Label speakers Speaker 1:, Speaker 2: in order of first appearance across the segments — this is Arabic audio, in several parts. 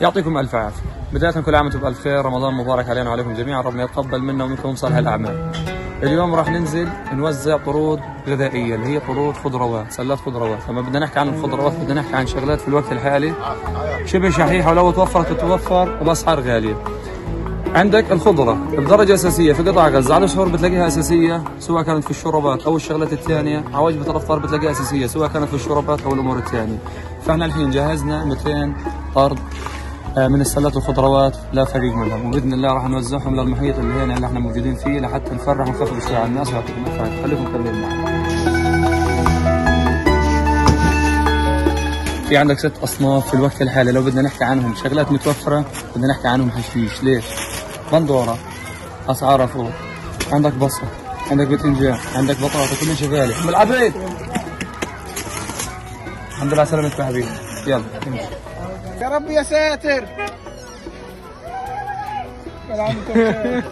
Speaker 1: يعطيكم ألف عافية. بداية كل عام وأنتم بألف خير. رمضان مبارك علينا وعليكم جميعا. ربنا يتقبل منا ومنكم صالح الأعمال. اليوم راح ننزل نوزع طرود غذائية اللي هي طرود خضروات سلات خضروات. لما بدنا نحكي عن الخضروات بدنا نحكي عن شغلات في الوقت الحالي. شبه شحيحة ولو توفرت تتوفر وبأسعار غالية. عندك الخضرة بدرجة أساسية في قطاع غزة. على شهور بتلاقيها أساسية سواء كانت في الشربات أو الشغلات الثانية. وجبة الأفطار بتلاقيها أساسية سواء كانت في الشربات أو الأمور الثانية. فإحنا الحين جهزنا 200 طرد من السلات والخضروات لا فريق منهم. وبإذن الله راح نوزعهم للمحيط اللي هنا اللي إحنا موجودين فيه لحتى نفرح ونخفف شوي على الناس ويعطيكم الف خليكم مكملين معنا. في عندك ست أصناف في الوقت الحالي لو بدنا نحكي عنهم شغلات متوفرة بدنا نحكي عنهم حشيش ليش؟ بندورة اسعارها فوق عندك بصل عندك باذنجان عندك بطاطا كلها شغاله بالعبيد الحمد لله سلامتك يا حبيبي يلا. امشي
Speaker 2: يا رب يا ساتر. كل عام وأنتم بخير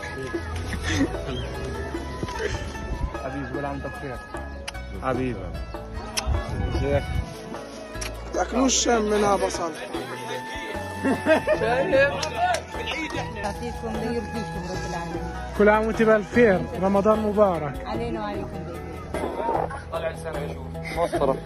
Speaker 2: حبيبي. كل عام وأنتم بخير حبيبي شيخ تاكلوش منها بصل
Speaker 3: يعطيكم ويرضيكم رب العالمين.
Speaker 2: كل عام وأنت بالف خير رمضان مبارك.
Speaker 3: علينا وعليكم
Speaker 1: طلع لسانه يشوف مسطرة